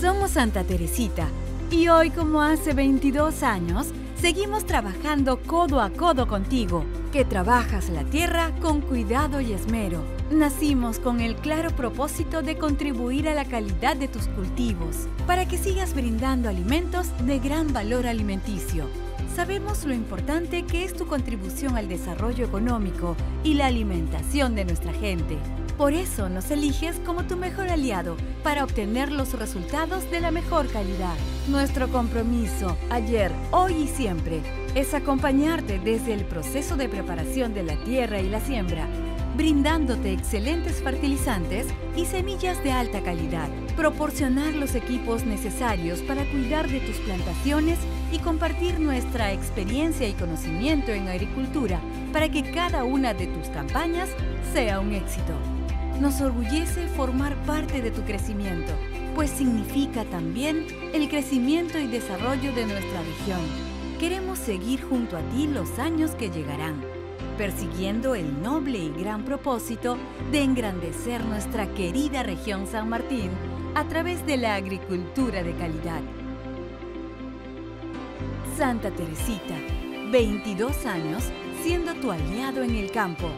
Somos Santa Teresita y hoy como hace 22 años seguimos trabajando codo a codo contigo, que trabajas la tierra con cuidado y esmero. Nacimos con el claro propósito de contribuir a la calidad de tus cultivos, para que sigas brindando alimentos de gran valor alimenticio. Sabemos lo importante que es tu contribución al desarrollo económico y la alimentación de nuestra gente. Por eso nos eliges como tu mejor aliado para obtener los resultados de la mejor calidad. Nuestro compromiso, ayer, hoy y siempre, es acompañarte desde el proceso de preparación de la tierra y la siembra, brindándote excelentes fertilizantes y semillas de alta calidad, proporcionar los equipos necesarios para cuidar de tus plantaciones y compartir nuestra experiencia y conocimiento en agricultura para que cada una de tus campañas sea un éxito. Nos orgullece formar parte de tu crecimiento, pues significa también el crecimiento y desarrollo de nuestra región. Queremos seguir junto a ti los años que llegarán, persiguiendo el noble y gran propósito de engrandecer nuestra querida región San Martín a través de la agricultura de calidad. Santa Teresita, 22 años siendo tu aliado en el campo